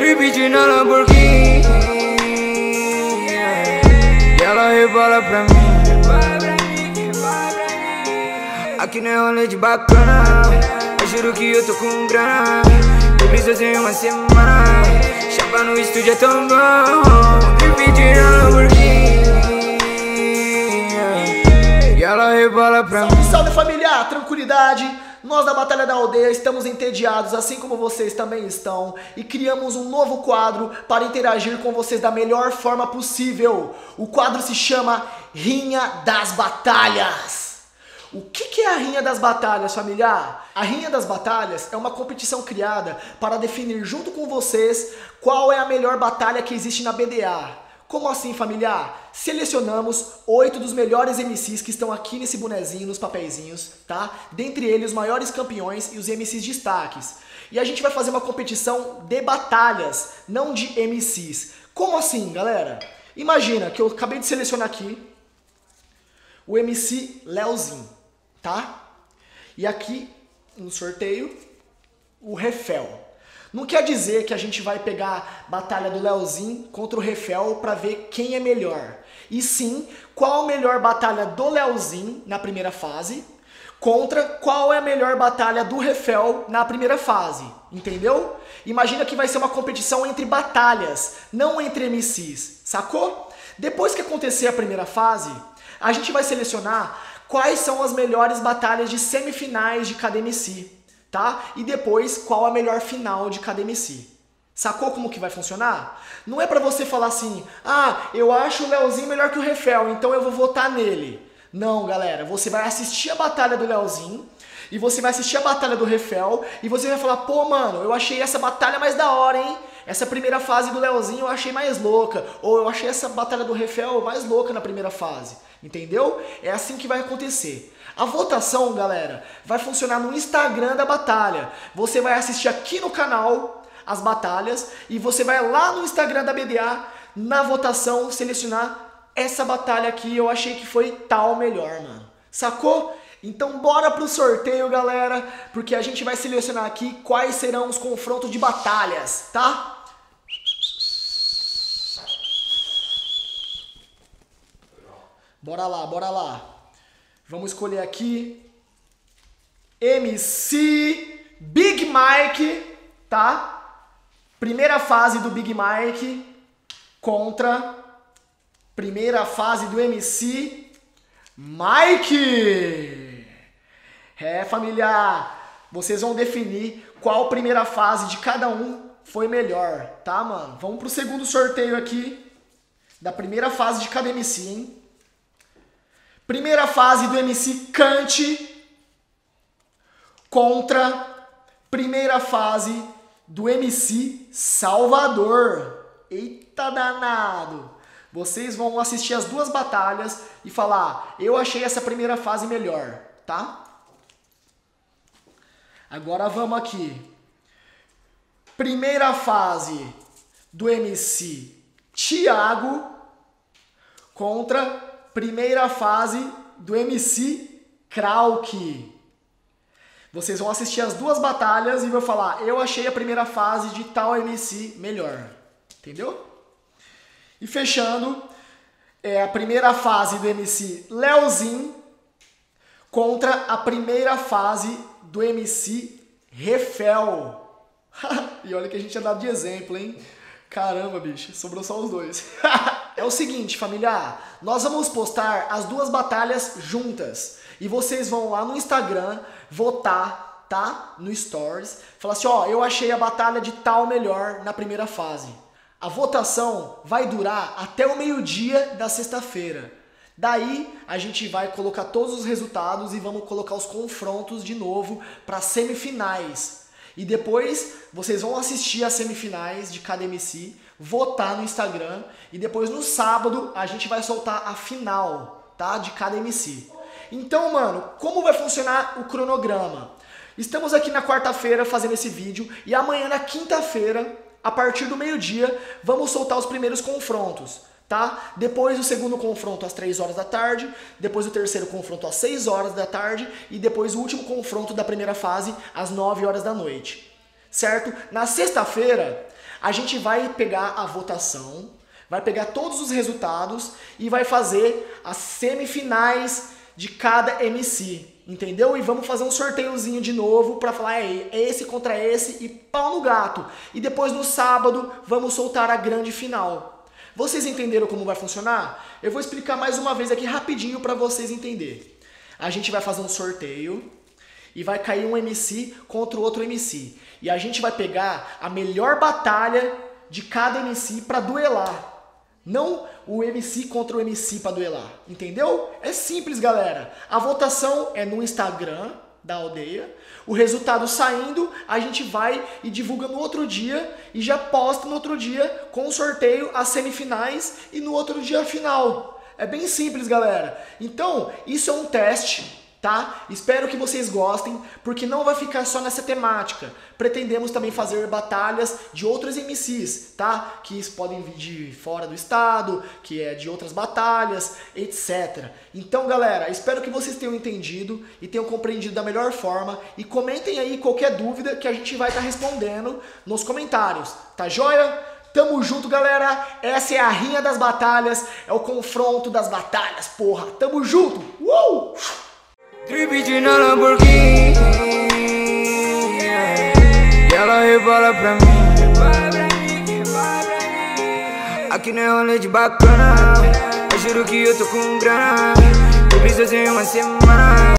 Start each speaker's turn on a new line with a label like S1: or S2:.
S1: Trip na Lamborghini. E ela rebola pra mim. Aqui não é rolê de bacana. Eu juro que eu tô com grana. Eu preciso em uma semana. Chapa no estúdio é tão bom. Trip na Lamborghini. E ela rebola pra mim.
S2: Salve, salve família, tranquilidade. Nós da Batalha da Aldeia estamos entediados, assim como vocês também estão, e criamos um novo quadro para interagir com vocês da melhor forma possível. O quadro se chama Rinha das Batalhas. O que é a Rinha das Batalhas, familiar? A Rinha das Batalhas é uma competição criada para definir junto com vocês qual é a melhor batalha que existe na BDA. Como assim, familiar? Selecionamos oito dos melhores MCs que estão aqui nesse bonezinho, nos papeizinhos, tá? Dentre eles, os maiores campeões e os MCs destaques. E a gente vai fazer uma competição de batalhas, não de MCs. Como assim, galera? Imagina que eu acabei de selecionar aqui o MC Leozinho, tá? E aqui, no sorteio, o Refel. Não quer dizer que a gente vai pegar batalha do Leozinho contra o Refel para ver quem é melhor. E sim, qual a melhor batalha do Leozinho na primeira fase contra qual é a melhor batalha do Refel na primeira fase. Entendeu? Imagina que vai ser uma competição entre batalhas, não entre MCs. Sacou? Depois que acontecer a primeira fase, a gente vai selecionar quais são as melhores batalhas de semifinais de cada MC tá? E depois qual a melhor final de cada MC. Sacou como que vai funcionar? Não é para você falar assim, ah, eu acho o Leozinho melhor que o Refel, então eu vou votar nele. Não, galera, você vai assistir a batalha do Leozinho, e você vai assistir a batalha do Refel, e você vai falar, pô, mano, eu achei essa batalha mais da hora, hein? Essa primeira fase do Leozinho eu achei mais louca, ou eu achei essa batalha do Refel mais louca na primeira fase. Entendeu? É assim que vai acontecer. A votação, galera, vai funcionar no Instagram da batalha. Você vai assistir aqui no canal as batalhas e você vai lá no Instagram da BDA na votação selecionar essa batalha aqui. Eu achei que foi tal melhor, mano. Sacou? Então bora pro sorteio, galera, porque a gente vai selecionar aqui quais serão os confrontos de batalhas, tá? Bora lá, bora lá. Vamos escolher aqui MC Big Mike, tá? Primeira fase do Big Mike contra primeira fase do MC Mike. É, família, vocês vão definir qual primeira fase de cada um foi melhor, tá, mano? Vamos pro segundo sorteio aqui da primeira fase de cada MC, hein? Primeira fase do MC Kant contra primeira fase do MC Salvador. Eita danado! Vocês vão assistir as duas batalhas e falar: "Eu achei essa primeira fase melhor", tá? Agora vamos aqui. Primeira fase do MC Thiago contra primeira fase do MC Krauk. Vocês vão assistir as duas batalhas e vão falar: eu achei a primeira fase de tal MC melhor. Entendeu? E fechando, é a primeira fase do MC Leozinho contra a primeira fase do MC Refel. e olha que a gente tinha dado de exemplo, hein? Caramba, bicho, sobrou só os dois. é o seguinte, familiar, nós vamos postar as duas batalhas juntas. E vocês vão lá no Instagram votar, tá? No Stories. Falar assim, ó, eu achei a batalha de tal melhor na primeira fase. A votação vai durar até o meio-dia da sexta-feira. Daí a gente vai colocar todos os resultados e vamos colocar os confrontos de novo para semifinais. E depois vocês vão assistir as semifinais de cada MC, votar no Instagram e depois no sábado a gente vai soltar a final, tá? De cada MC. Então, mano, como vai funcionar o cronograma? Estamos aqui na quarta-feira fazendo esse vídeo e amanhã na quinta-feira, a partir do meio-dia, vamos soltar os primeiros confrontos tá? Depois o segundo confronto às 3 horas da tarde, depois o terceiro confronto às 6 horas da tarde e depois o último confronto da primeira fase às 9 horas da noite. Certo? Na sexta-feira, A gente vai pegar a votação, vai pegar todos os resultados e vai fazer as semifinais de cada MC, entendeu? E vamos fazer um sorteiozinho de novo para falar é esse contra esse e pau no gato. E depois no sábado vamos soltar a grande final. Vocês entenderam como vai funcionar? Eu vou explicar mais uma vez aqui rapidinho para vocês entenderem. A gente vai fazer um sorteio e vai cair um MC contra o outro MC. E a gente vai pegar a melhor batalha de cada MC para duelar. Não o MC contra o MC para duelar, entendeu? É simples, galera. A votação é no Instagram da aldeia. O resultado saindo, a gente vai e divulga no outro dia e já posta no outro dia com o sorteio as semifinais e no outro dia a final. É bem simples, galera. Então, isso é um teste tá? Espero que vocês gostem, porque não vai ficar só nessa temática. Pretendemos também fazer batalhas de outros MCs, tá? Que podem vir de fora do estado, que é de outras batalhas, etc. Então, galera, espero que vocês tenham entendido e tenham compreendido da melhor forma e comentem aí qualquer dúvida que a gente vai estar tá respondendo nos comentários, tá joia? Tamo junto, galera. Essa é a rinha das batalhas, é o confronto das batalhas, porra. Tamo junto. Uh!
S1: Trip na Lamborghini E ela rebola pra mim Aqui não é rolê de bacana Eu juro que eu tô com grana Eu preciso em uma semana